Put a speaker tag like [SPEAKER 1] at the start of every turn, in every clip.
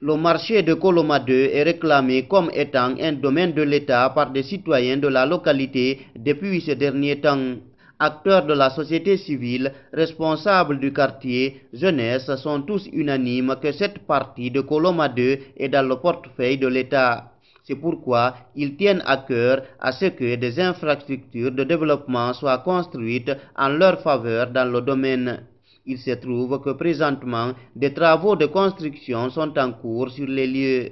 [SPEAKER 1] Le marché de Coloma 2 est réclamé comme étant un domaine de l'État par des citoyens de la localité depuis ces derniers temps. Acteurs de la société civile, responsables du quartier, jeunesse sont tous unanimes que cette partie de Coloma 2 est dans le portefeuille de l'État. C'est pourquoi ils tiennent à cœur à ce que des infrastructures de développement soient construites en leur faveur dans le domaine. Il se trouve que présentement, des travaux de construction sont en cours sur les lieux.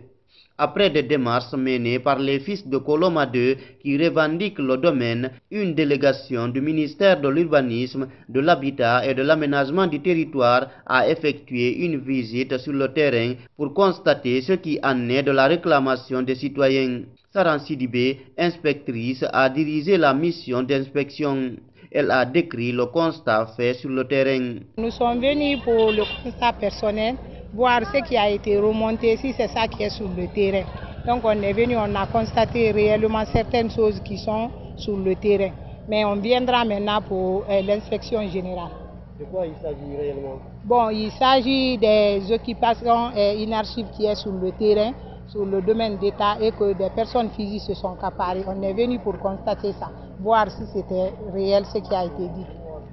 [SPEAKER 1] Après des démarches menées par les fils de Coloma II qui revendiquent le domaine, une délégation du ministère de l'Urbanisme, de l'Habitat et de l'Aménagement du territoire a effectué une visite sur le terrain pour constater ce qui en est de la réclamation des citoyens. Saran Sidibé, inspectrice, a dirigé la mission d'inspection. Elle a décrit le constat fait sur le terrain.
[SPEAKER 2] Nous sommes venus pour le constat personnel, voir ce qui a été remonté, si c'est ça qui est sur le terrain. Donc on est venu, on a constaté réellement certaines choses qui sont sur le terrain. Mais on viendra maintenant pour euh, l'inspection générale.
[SPEAKER 3] De quoi il s'agit réellement?
[SPEAKER 2] Bon, il s'agit des occupations et une archive qui est sur le terrain, sur le domaine d'État et que des personnes physiques se sont accaparées. On est venu pour constater ça, voir si c'était réel ce qui a été dit.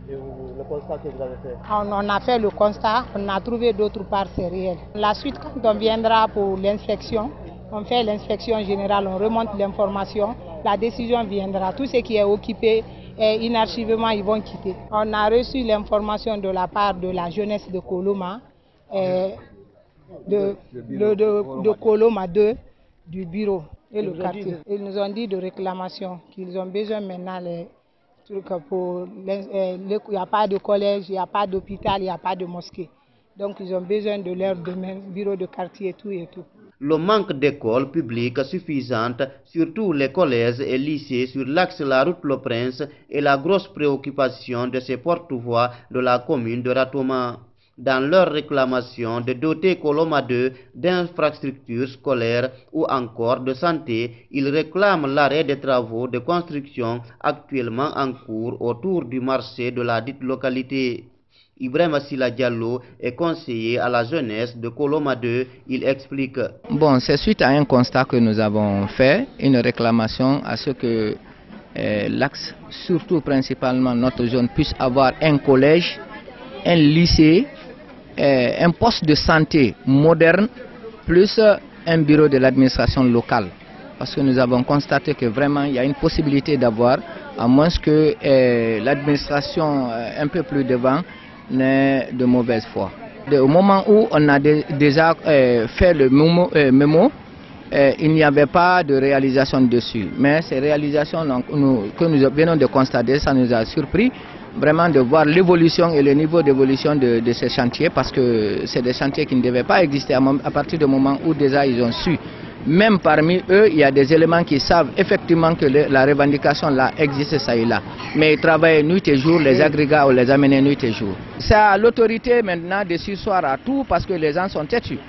[SPEAKER 3] Et vous- le constat que vous avez fait
[SPEAKER 2] On, on a fait le constat, on a trouvé d'autres parts, c'est réel. La suite, quand on viendra pour l'inspection, on fait l'inspection générale, on remonte l'information, la décision viendra. Tout ce qui est occupé et inarchivement, ils vont quitter. On a reçu l'information de la part de la jeunesse de Coloma, euh, de, de, de- de Coloma 2, du bureau et le quartier. Ils nous ont dit de réclamation, qu'ils ont besoin maintenant les trucs pour... euh, Il n'y a pas de collège, il n'y a pas d'hôpital, il n'y a pas de mosquée. Donc ils ont besoin de leur domaine, bureau de quartier et tout et tout.
[SPEAKER 1] Le manque d'écoles publiques suffisantes, surtout les collèges et lycées sur l'axe La Route Le Prince, est la grosse préoccupation de ces porte-voix de la commune de Ratoma. Dans leur réclamation de doter Coloma 2 d'infrastructures scolaires ou encore de santé, ils réclament l'arrêt des travaux de construction actuellement en cours autour du marché de la dite localité. Ibrahim Silla Diallo est conseiller à la jeunesse de Coloma 2. Il explique.
[SPEAKER 4] Bon, c'est suite à un constat que nous avons fait, une réclamation à ce que euh, l'axe, surtout principalement notre zone, puisse avoir un collège, un lycée, un poste de santé moderne, plus euh, un bureau de l'administration locale. Parce que nous avons constaté que vraiment il y a une possibilité d'avoir, à moins que euh, l'administration euh, un peu plus devant n'ait de mauvaise foi. Au moment où on a dé- déjà euh, fait le mémo, euh, euh, il n'y avait pas de réalisation dessus. Mais ces réalisations que nous venons de constater, ça nous a surpris vraiment de voir l'évolution et le niveau d'évolution de, de ces chantiers parce que c'est des chantiers qui ne devaient pas exister à, partir du moment où déjà ils ont su. Même parmi eux, il y a des éléments qui savent effectivement que le- la revendication là existe ça et là. Mais ils travaillent nuit et jour, les agrégats, on les amener nuit et jour. C'est à l'autorité maintenant de sursoir à tout parce que les gens sont têtus.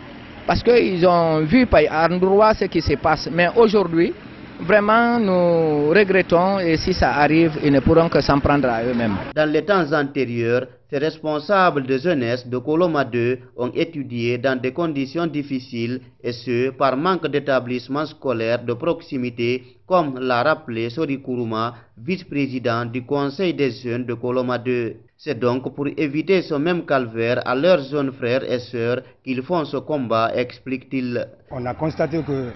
[SPEAKER 4] Parce qu'ils ont vu par endroit ce qui se passe. Mais aujourd'hui, vraiment, nous regrettons et si ça arrive, ils ne pourront que s'en prendre à eux-mêmes.
[SPEAKER 1] Dans les temps antérieurs, ces responsables de jeunesse de Coloma 2 ont étudié dans des conditions difficiles et ce, par manque d'établissements scolaires de proximité, comme l'a rappelé Sori Kourouma, vice-président du Conseil des jeunes de Coloma 2. C'est donc pour éviter ce même calvaire à leurs jeunes frères et sœurs qu'ils font ce combat, explique-t-il.
[SPEAKER 5] On a constaté que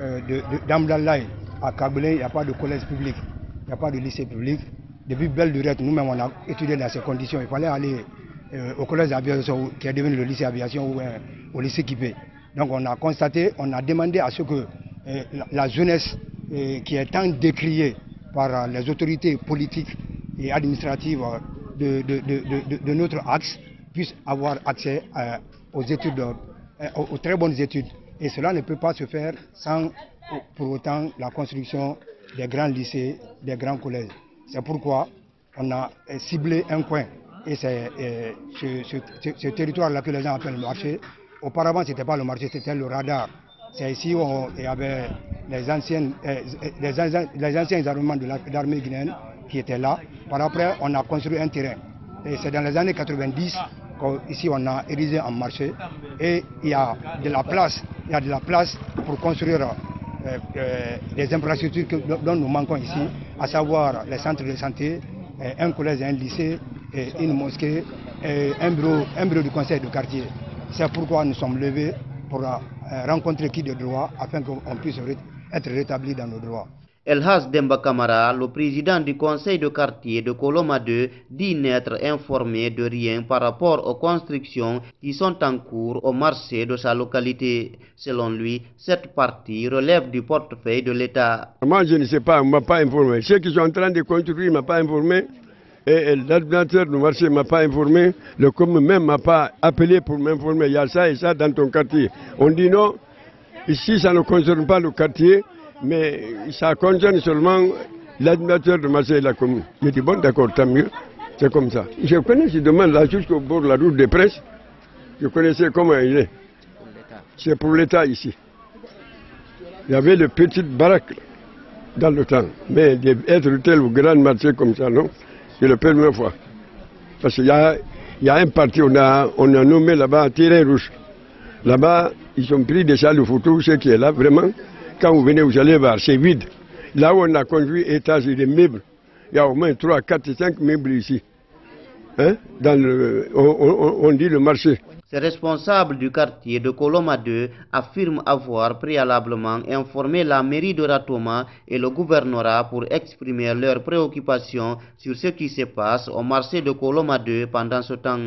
[SPEAKER 5] euh, d'Amdalaï à Kaboulé, il n'y a pas de collège public, il n'y a pas de lycée public. Depuis Belle Lurette, nous-mêmes, on a étudié dans ces conditions. Il fallait aller euh, au collège d'aviation qui est devenu le lycée d'aviation ou euh, au lycée Kipé. Donc on a constaté, on a demandé à ce que euh, la, jeunesse qui est tant décriée par les autorités politiques et administratives de, de, notre axe puisse avoir accès aux études, aux très bonnes études. Et cela ne peut pas se faire sans pour autant la construction des grands lycées, des grands collèges. C'est pourquoi on a euh, ciblé un coin. Et c'est euh, ce, territoire-là que les gens appellent le marché. Auparavant, ce n'était pas le marché, c'était le radar. C'est ici où il y avait euh, les, anciens- les anciens armements de l'armée guinéenne qui étaient là. Par après, on a construit un terrain. Et c'est dans les années 90 Ici, on a érigé un marché et il y a de la place, il y a de la place pour construire euh, euh, des infrastructures dont nous manquons ici, à savoir les centres de santé, euh, un collège un lycée, une mosquée, et un bureau, un bureau du conseil de quartier. C'est pourquoi nous sommes levés pour rencontrer qui de droit afin qu'on puisse être rétabli dans nos droits.
[SPEAKER 1] Elhas Demba Kamara, le président du conseil de quartier de Coloma 2, dit n'être informé de rien par rapport aux constructions qui sont en cours au marché de sa localité. Selon lui, cette partie relève du portefeuille de l'État.
[SPEAKER 6] Moi, je ne sais pas, on ne m'a pas informé. Ceux qui sont en train de construire ne m'ont pas informé. Et l'administrateur du marché ne m'a pas informé. Le commun même ne m'a pas appelé pour m'informer. Il y a ça et ça dans ton quartier. On dit non, ici ça ne concerne pas le quartier mais ça concerne seulement l'administrateur de Marseille et la commune. Je dis bon, d'accord, tant mieux, c'est comme ça. Je connais, je demande là jusqu'au bord de la route de presse, je connaissais comment il est. C'est pour l'État ici. Il y avait de petites baraques dans le temps, mais être tel ou grand marché comme ça, non, c'est la première fois. Parce qu'il y a, un parti, on a, on a nommé là-bas Terrain Rouge. Là-bas, ils ont pris des salles de photo, ce qui est là, vraiment. Quand vous venez, vous allez voir, c'est vide. Là où on a conduit étage des meubles, il y a au moins 3, 4, 5 meubles ici. Hein? Dans le, on, on, dit le marché.
[SPEAKER 1] Ces responsables du quartier de Coloma 2 affirment avoir préalablement informé la mairie de Ratoma et le gouvernorat pour exprimer leurs préoccupations sur ce qui se passe au marché de Coloma 2 pendant ce temps.